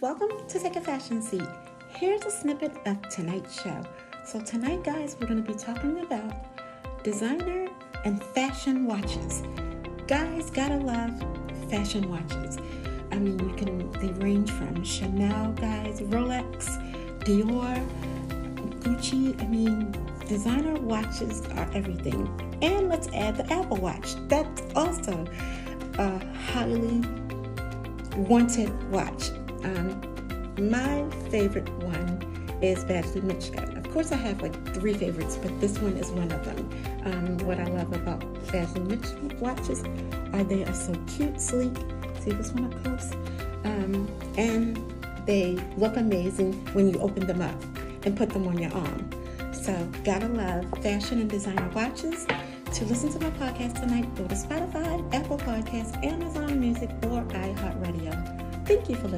Welcome to Take a Fashion Seat. Here's a snippet of tonight's show. So, tonight, guys, we're going to be talking about designer and fashion watches. Guys, gotta love fashion watches. I mean, you can, they range from Chanel, guys, Rolex, Dior, Gucci. I mean, designer watches are everything. And let's add the Apple Watch. That's also a highly wanted watch. Um, my favorite one is Badgley Mischka. Of course, I have like three favorites, but this one is one of them. Um, what I love about Badgley Mischka watches are they are so cute, sleek. See this one up close, um, and they look amazing when you open them up and put them on your arm. So, gotta love fashion and designer watches. To listen to my podcast tonight, go to Spotify, Apple Podcasts, Amazon Music, or iHeartRadio. Thank you for listening.